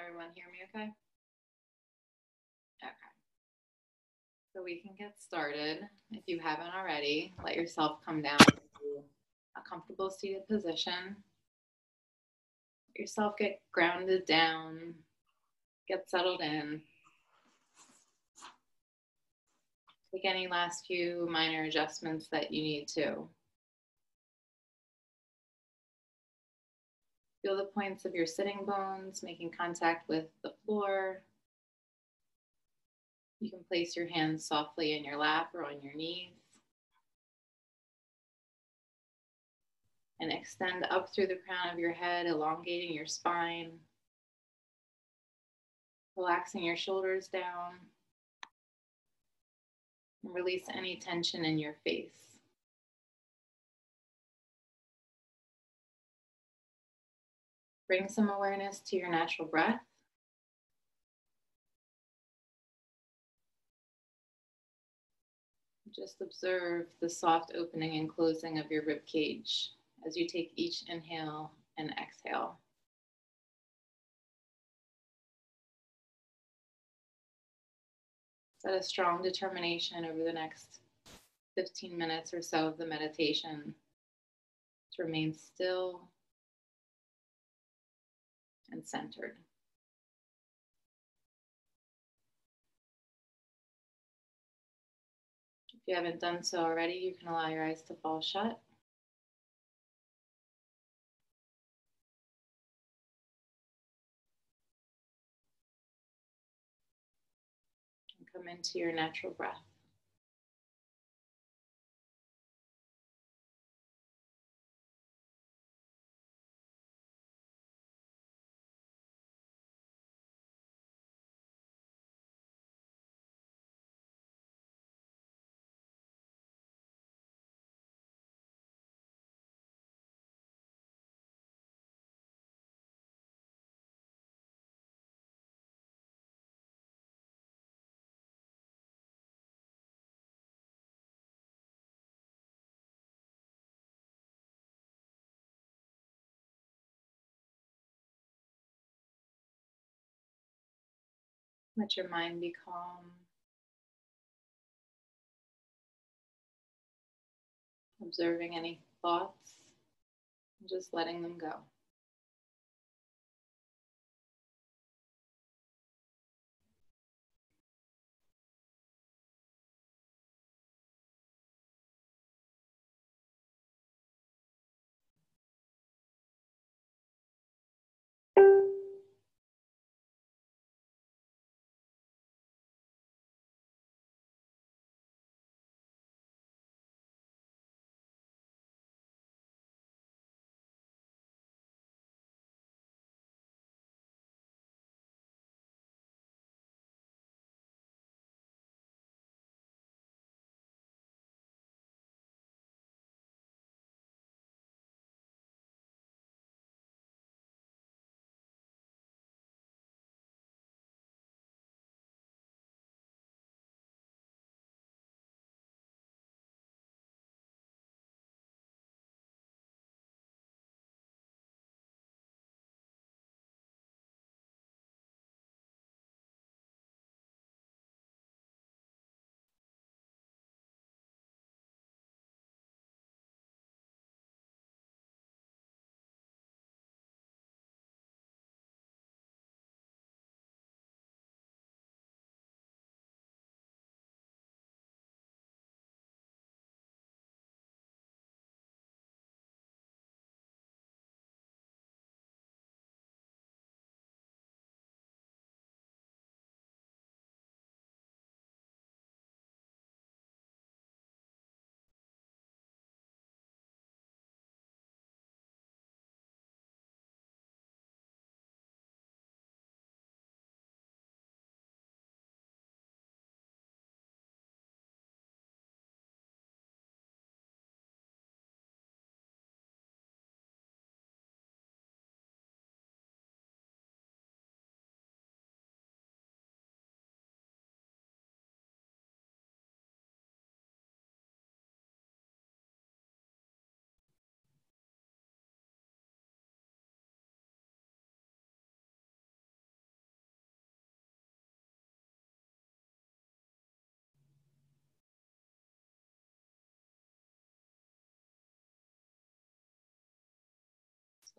everyone hear me okay? Okay. So we can get started. If you haven't already, let yourself come down to a comfortable seated position. Let yourself get grounded down, get settled in. Take any last few minor adjustments that you need to. Feel the points of your sitting bones making contact with the floor. You can place your hands softly in your lap or on your knees. And extend up through the crown of your head, elongating your spine, relaxing your shoulders down, and release any tension in your face. Bring some awareness to your natural breath. Just observe the soft opening and closing of your rib cage as you take each inhale and exhale. Set a strong determination over the next 15 minutes or so of the meditation to remain still and centered. If you haven't done so already, you can allow your eyes to fall shut. And come into your natural breath. Let your mind be calm. Observing any thoughts just letting them go.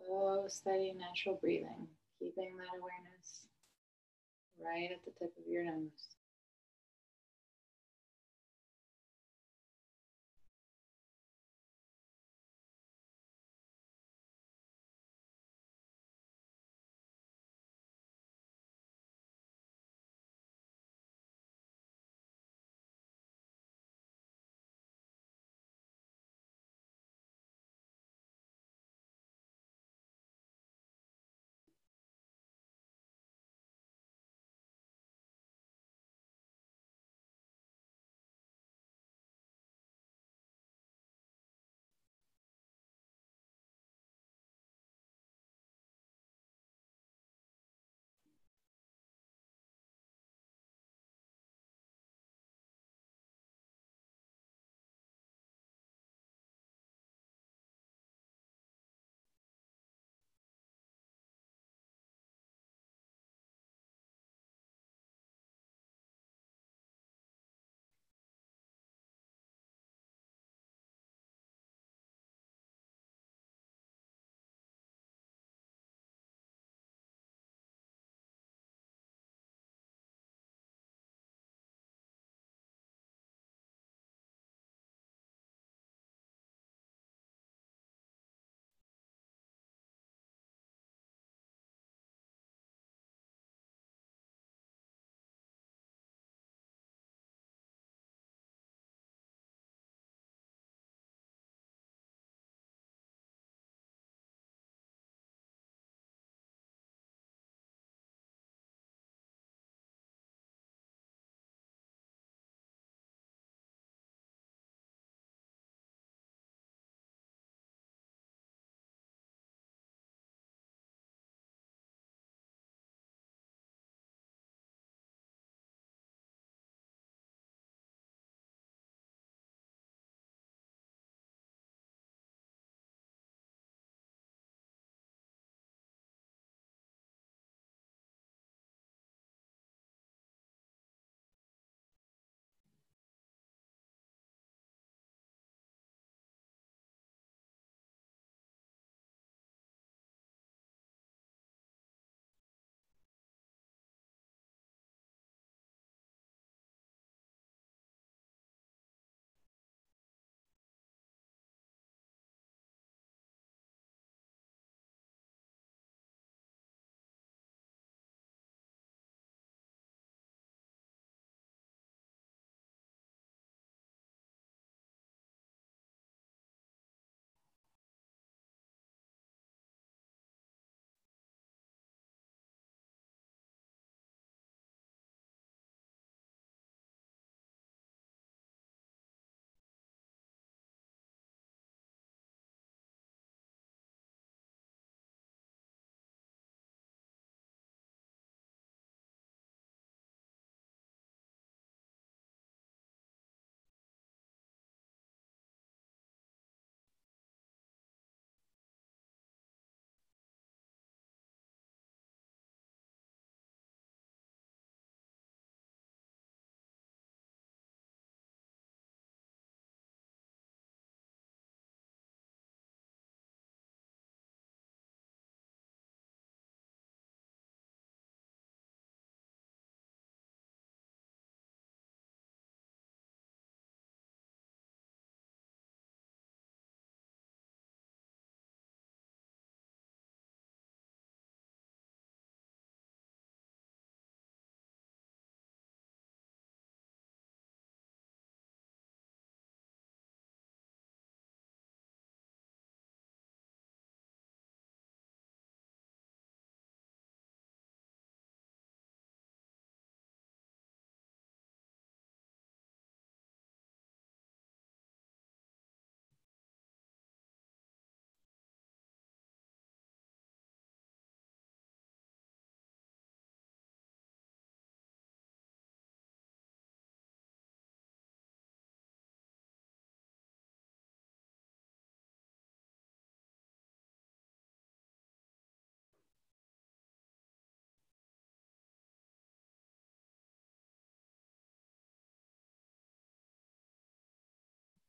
Slow, steady, natural breathing, keeping that awareness right at the tip of your nose.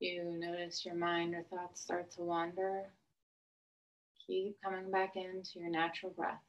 You notice your mind or thoughts start to wander, Keep coming back into your natural breath.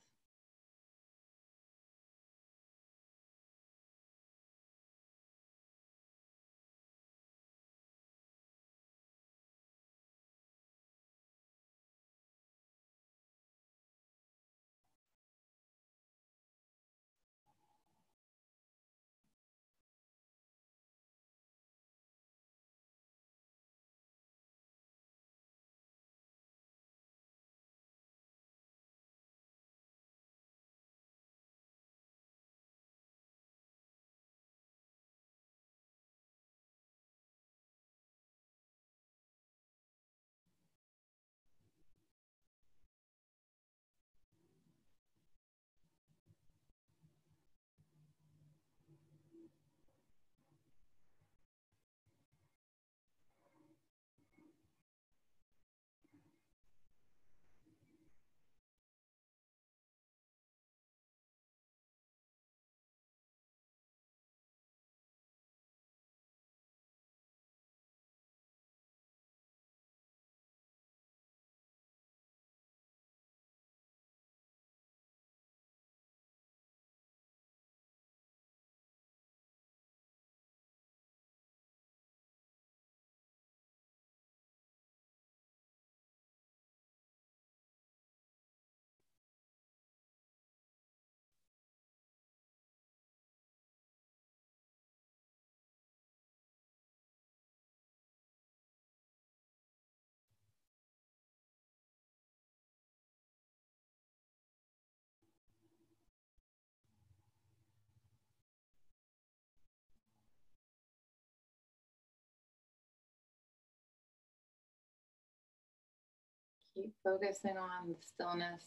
Keep focusing on the stillness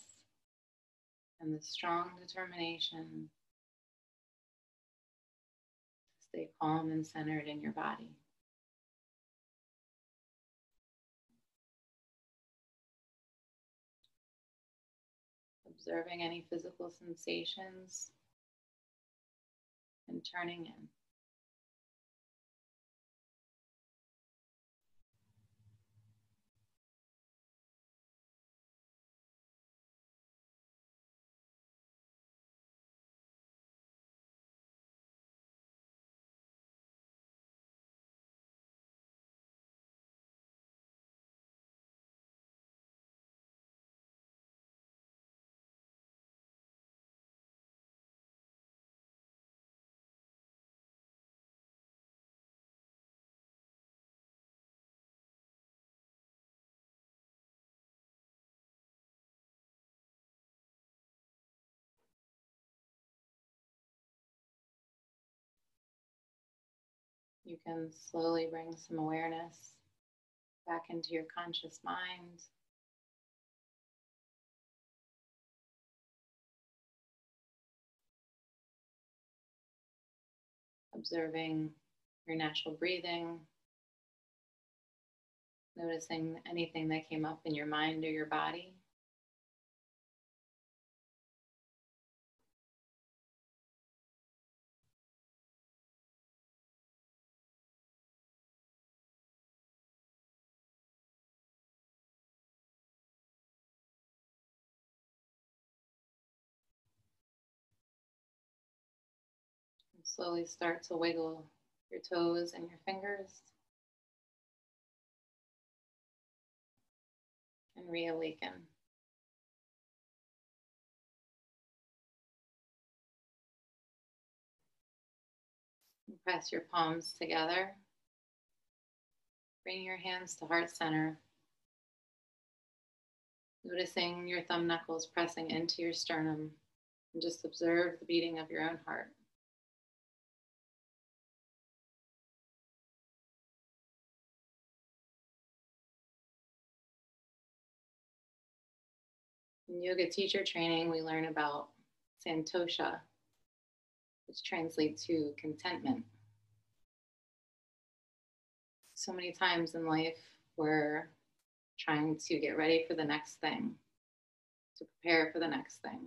and the strong determination to stay calm and centered in your body. Observing any physical sensations and turning in. You can slowly bring some awareness back into your conscious mind. Observing your natural breathing, noticing anything that came up in your mind or your body. Slowly start to wiggle your toes and your fingers. And reawaken. Press your palms together. Bring your hands to heart center. Noticing your thumb knuckles pressing into your sternum. And just observe the beating of your own heart. In yoga teacher training, we learn about santosha, which translates to contentment. So many times in life, we're trying to get ready for the next thing, to prepare for the next thing.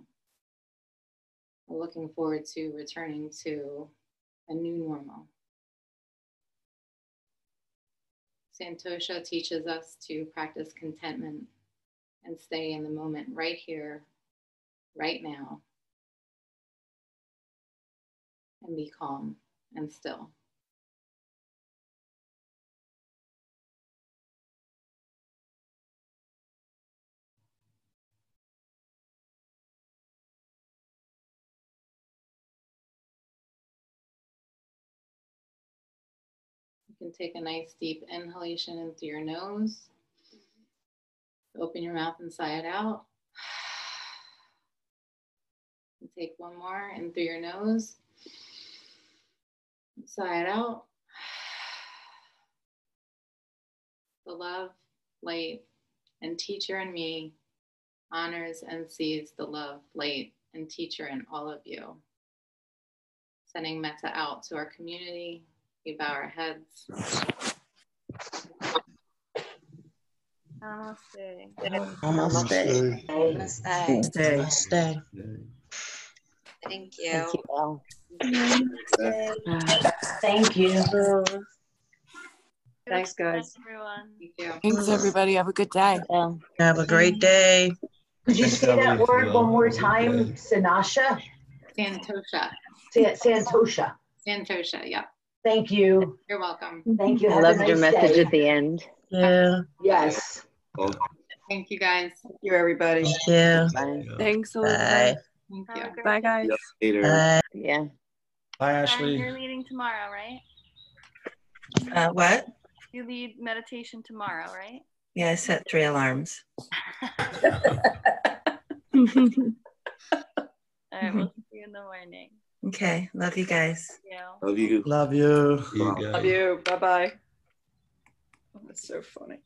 We're looking forward to returning to a new normal. Santosha teaches us to practice contentment and stay in the moment right here, right now, and be calm and still. You can take a nice deep inhalation in through your nose. Open your mouth and sigh it out. And take one more in through your nose. And Sigh it out. The love, light, and teacher in me honors and sees the love, light, and teacher in all of you. Sending metta out to our community. We bow our heads. Namaste. Namaste. Namaste. Stay. Stay. Thank you. Thank you, Thank you. Thanks, guys. Everyone. Thank you. Thanks, everybody. Have a good day. Have a great day. Could you say that word one more time? Sinasha? Santosha. Santosha. Santosha, yeah. Thank you. You're welcome. Thank you. I Have a loved your message day. at the end. Yeah. Yes. Thank you guys. Thank you, everybody. Thank you. Bye. Thanks, Bye. Elizabeth. Thank you. a great Bye, guys. Later. Bye. Yeah. Bye, Karen, Ashley. You're leading tomorrow, right? Uh, what? You lead meditation tomorrow, right? Yeah, I set three alarms. All right, we'll see you in the morning. Okay, love you guys. Thank you. Love you. Love you. Love you. Bye bye. Oh, that's so funny.